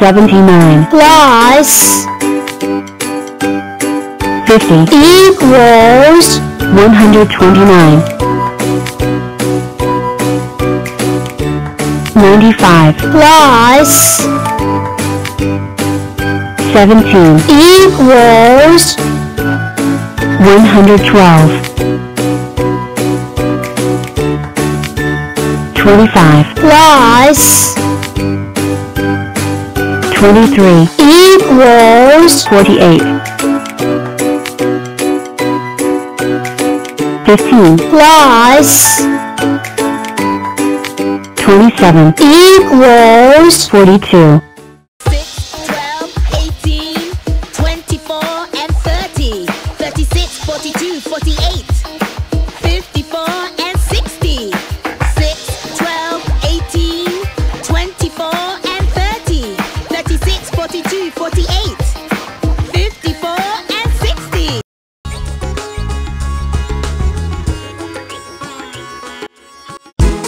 79 plus 50 equals 129 95 plus 17 equals 112 25 plus 23 equals 48 15 plus 27 equals 42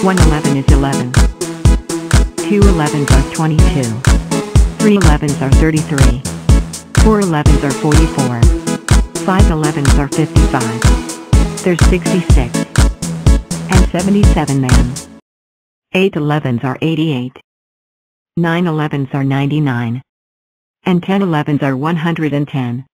111 is 11. 211s are 22. 311s are 33. 411s are 44. 511s are 55. There's 66. And 77 Then 811s are 88. 911s are 99. And 1011s are 110.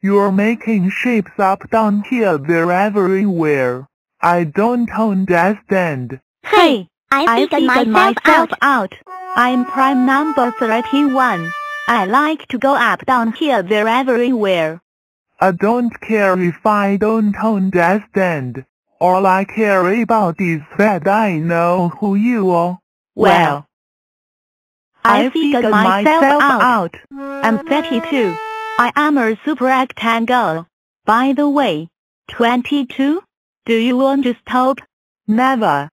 You're making shapes up down here, they're everywhere. I don't understand. Hey, I I figured figured myself, myself out. I'm prime number 31. I like to go up, down, here, there, everywhere. I don't care if I don't understand. All I care about is that I know who you are. Well, I, I figured figured myself, myself out. out. I'm 32. I am a super rectangle. By the way, 22? Do you want to stop? Never.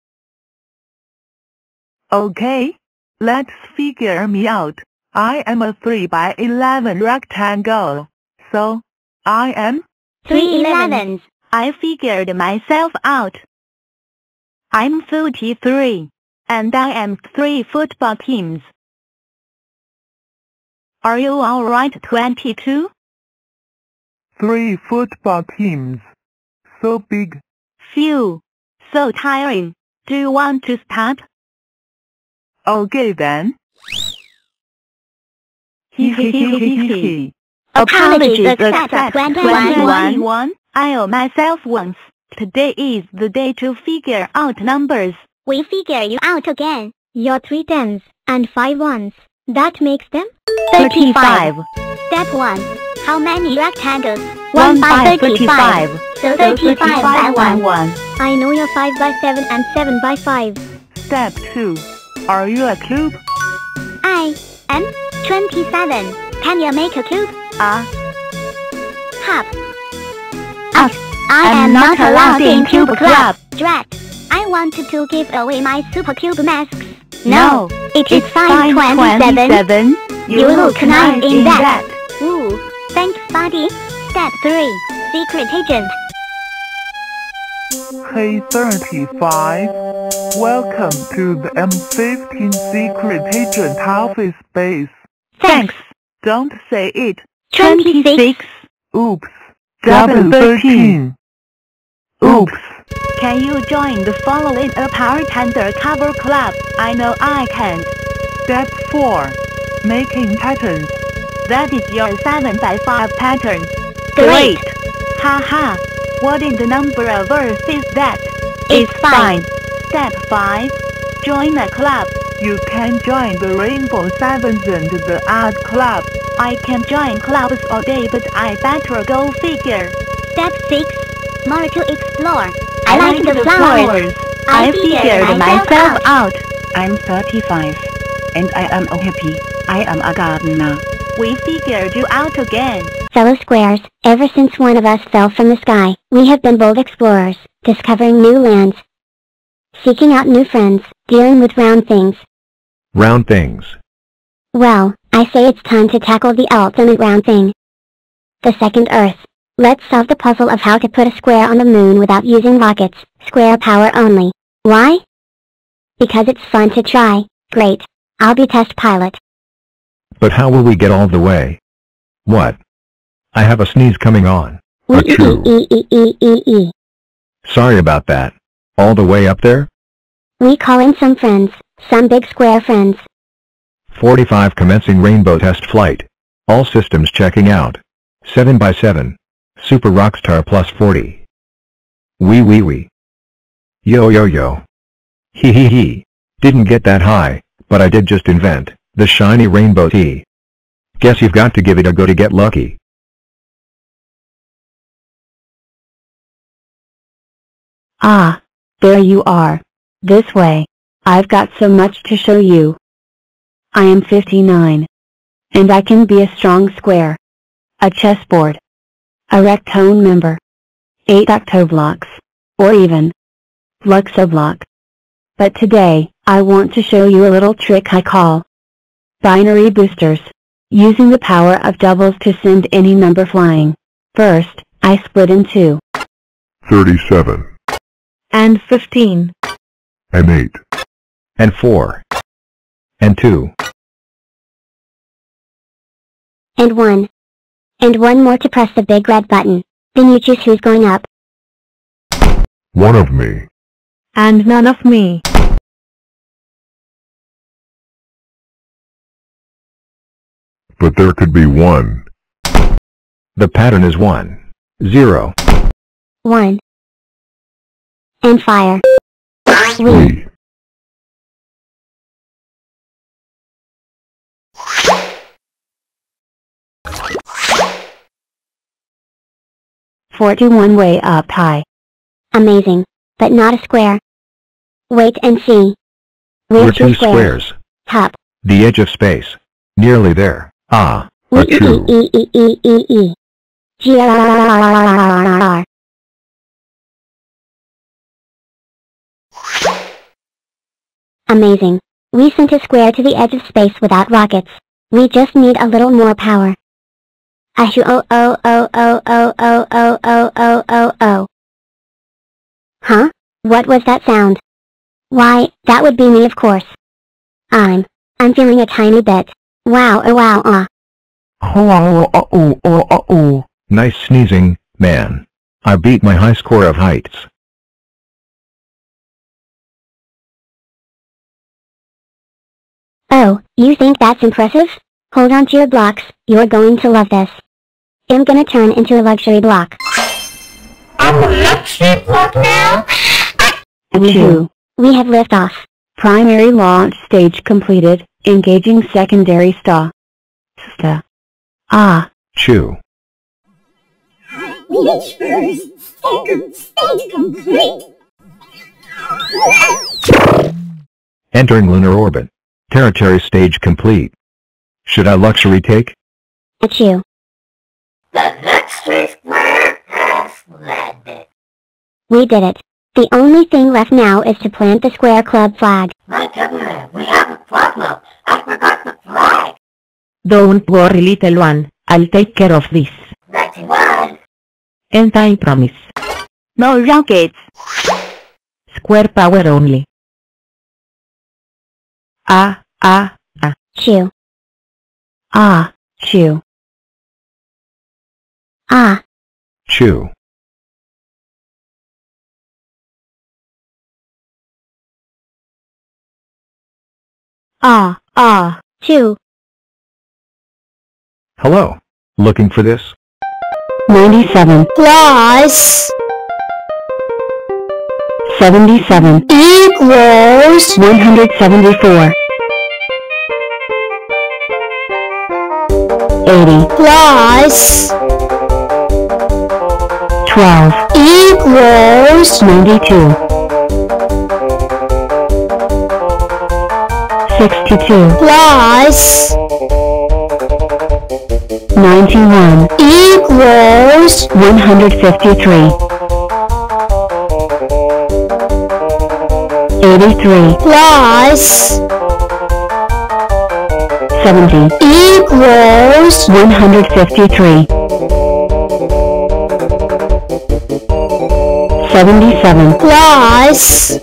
Okay, let's figure me out. I am a 3 by 11 rectangle. So, I am Three elevens. I figured myself out. I'm 33, and I am three football teams. Are you alright 22? 3 football teams. So big. Phew, so tiring. Do you want to start? Okay then. Apologies accepted. 21. 21. I owe myself once. Today is the day to figure out numbers. We figure you out again. You're three tens and five ones. That makes them 35. Step 1. How many rectangles? 1 by by 35. So So 35 by 1. 1. I know you're 5 by 7 and 7 by 5. Step 2. Are you a cube? I am 27. Can you make a cube? Ah, Hop. Up. I am not allowed in Cube Club. Drat. I wanted to give away my Super Cube masks. No. It is it's fine 27. 27. You look nice in that. Ooh, thanks buddy. Step 3. Secret agent. Hey 35. Welcome to the M15 Secret Agent office base. Thanks. Don't say it. 26. Oops. Double Double 13. Oops. Can you join the following apart undercover club? I know I can't. Step 4. Making patterns. That is your 7 by 5 pattern. Great. Haha. What in the number of Earth is that? It's fine. Step 5. Join a club. You can join the Rainbow Sevens and the Art Club. I can join clubs all day but I better go figure. Step 6. More to explore. I, like, the, flowers. I figured myself out. I'm 35. And I am a hippie. I am a gardener. We figured you out again. Fellow squares, ever since one of us fell from the sky, we have been bold explorers, discovering new lands, seeking out new friends, dealing with round things. Round things. Well, I say it's time to tackle the ultimate round thing. The second Earth. Let's solve the puzzle of how to put a square on the moon without using rockets, square power only. Why? Because it's fun to try. Great. I'll be test pilot. But how will we get all the way? What? I have a sneeze coming on. Achoo. Sorry about that. All the way up there? We call in some friends, some big square friends. 45 commencing rainbow test flight. All systems checking out. 7 by 7 Super Rockstar plus 40. Wee wee wee. Yo yo yo. Hee hee hee. Didn't get that high, but I did just invent the shiny rainbow tea. Guess you've got to give it a go to get lucky. Ah, there you are. This way. I've got so much to show you. I am 59. And I can be a strong square. A chessboard. A rectone member. 8 octoblocks. Or even. Fluxoblock. But today, I want to show you a little trick I call binary boosters. Using the power of doubles to send any number flying. First, I split in two. 37 And 15. and 8. And 4. And 2. And one. And one more to press the big red button. Then you choose who's going up. One of me. And none of me. But there could be one. The pattern is 1. 0. One. And fire. We. Forty-one way up high. Amazing. But not a square. Wait and see. We're two square? squares. Top. The edge of space. Nearly there. Ah. We e Achoo. e e e e e. G R R R R R R R R. Amazing. We sent a square to the edge of space without rockets. We just need a little more power. Ashu oh oh oh oh oh oh oh oh oh oh oh. Huh? What was that sound? Why, that would be me of course. I'm, I'm feeling a tiny bit. Wow oh wow ah. Oh, oh, oh, oh, oh, oh. Nice sneezing, man. I beat my high score of heights. Oh, you think that's impressive? Hold on to your blocks, you're going to love this. I'm gonna turn into a luxury block. I'm a luxury block now? Two. We have liftoff. Primary launch stage completed, engaging secondary star. Sta. Ah, Chew. Entering lunar orbit. Territory stage complete. Should I luxury take? It's you. The luxury has landed. We did it. The only thing left now is to plant the Square Club flag. Don't worry little one, I'll take care of this. And I promise. no rockets. Square power only. Ah, ah, ah. Chew. Ah, chew. Ah, Chew. Ah, ah. chew. Hello. Looking for this? 97 Plus 77 equals 174 80 plus 12 equals 92 62 plus 91 equals 153 83 plus 70 equals 153. 77 plus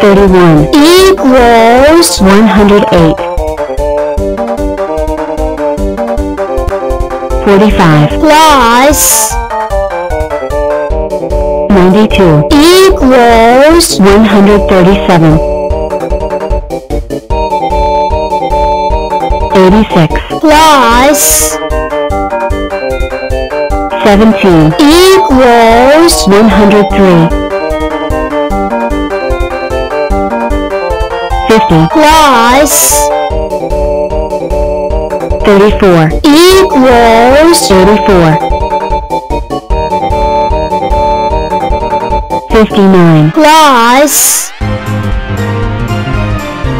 31 equals 108. 45 plus 92 equals 137. 86 plus 17 equals 103 50 plus 34 equals 34 59 plus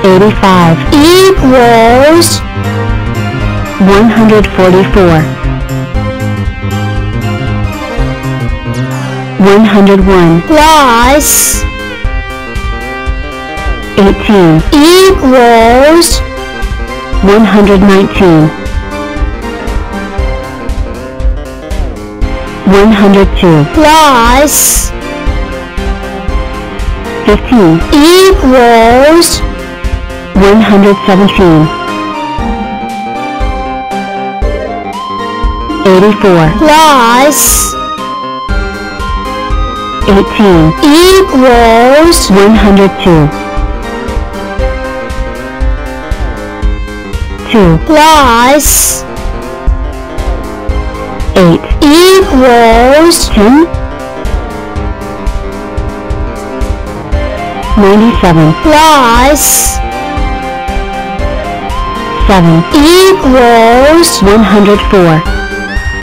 85 equals 144 101 plus 18 equals 119 102 plus 15 equals 117 84 plus 18 equals 102 2 plus 8 equals 10 97 plus 7 equals 104